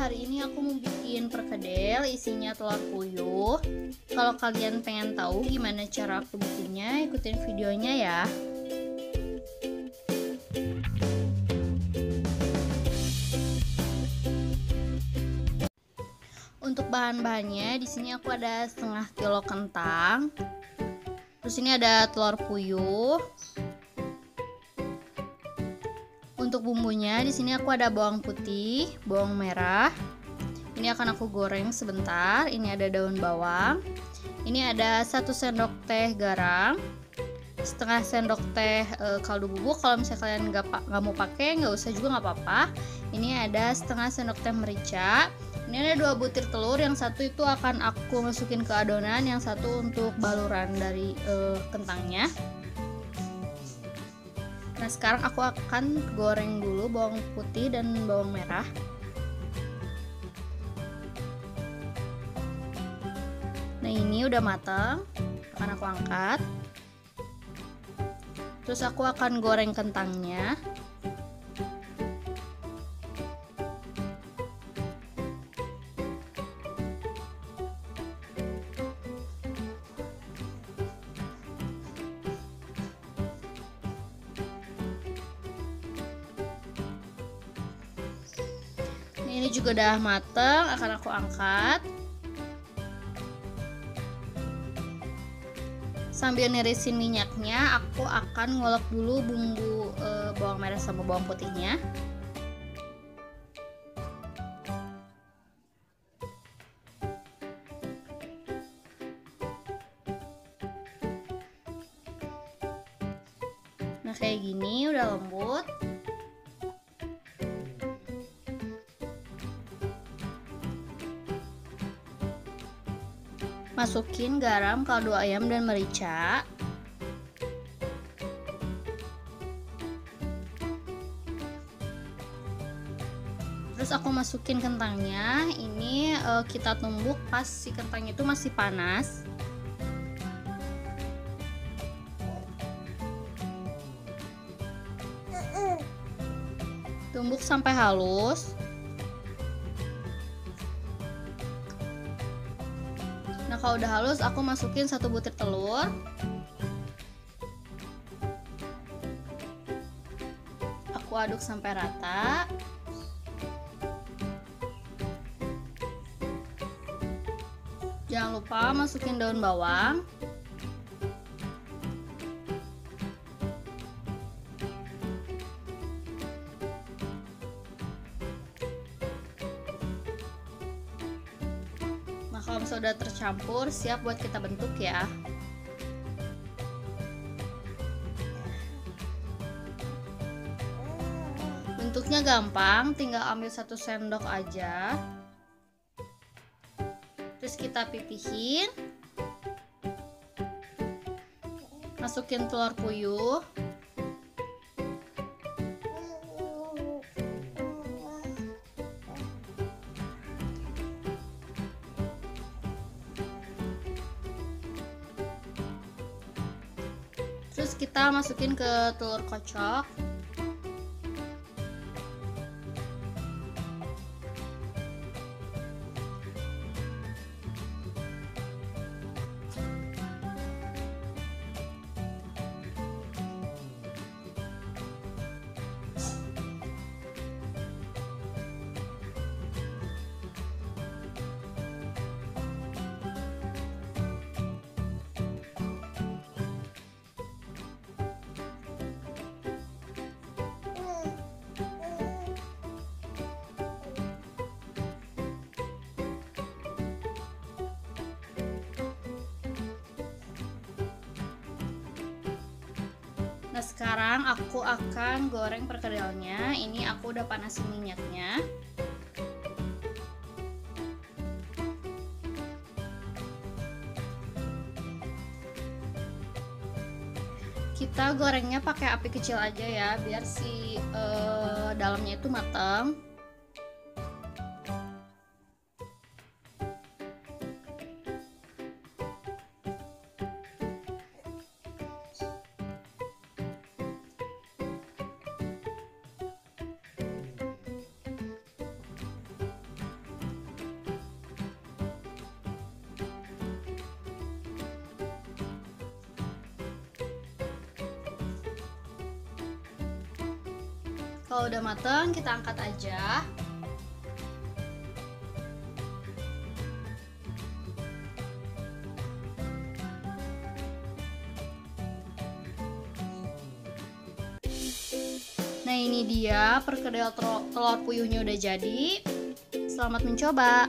hari ini aku mau bikin perkedel isinya telur puyuh. Kalau kalian pengen tahu gimana cara aku bikinnya, ikutin videonya ya. Untuk bahan-bahannya di sini aku ada setengah kilo kentang. Terus ini ada telur puyuh, untuk bumbunya di sini aku ada bawang putih, bawang merah. Ini akan aku goreng sebentar. Ini ada daun bawang. Ini ada satu sendok teh garam, setengah sendok teh e, kaldu bubuk. Kalau misalnya kalian nggak nggak mau pakai, nggak usah juga nggak apa-apa. Ini ada setengah sendok teh merica. Ini ada dua butir telur. Yang satu itu akan aku masukin ke adonan, yang satu untuk baluran dari e, kentangnya. Nah sekarang aku akan goreng dulu bawang putih dan bawang merah. Nah ini udah matang akan aku angkat. Terus aku akan goreng kentangnya ini juga udah mateng akan aku angkat. Sambil nirisin minyaknya aku akan ngolok dulu bumbu e, bawang merah sama bawang putihnya. Nah kayak gini udah lembut Masukin garam, kaldu ayam, dan merica. Terus aku masukin kentangnya. Ini uh, kita tumbuk pas si kentang itu masih panas. Tumbuk sampai halus. Kalau udah halus aku masukin satu butir telur. Aku aduk sampai rata. Jangan lupa masukin daun bawang Nah kalau sudah tercampur siap buat kita bentuk ya. Bentuknya gampang tinggal ambil satu sendok aja. Terus kita pipihin. Masukin telur puyuh terus kita masukin ke telur kocok Nah sekarang aku akan goreng perkedelnya. Ini aku udah panasin minyaknya. Kita gorengnya pakai api kecil aja ya Biar si uh, dalamnya itu matang Kalau udah mateng, kita angkat aja. Nah ini dia perkedel telur puyuhnya udah jadi Selamat mencoba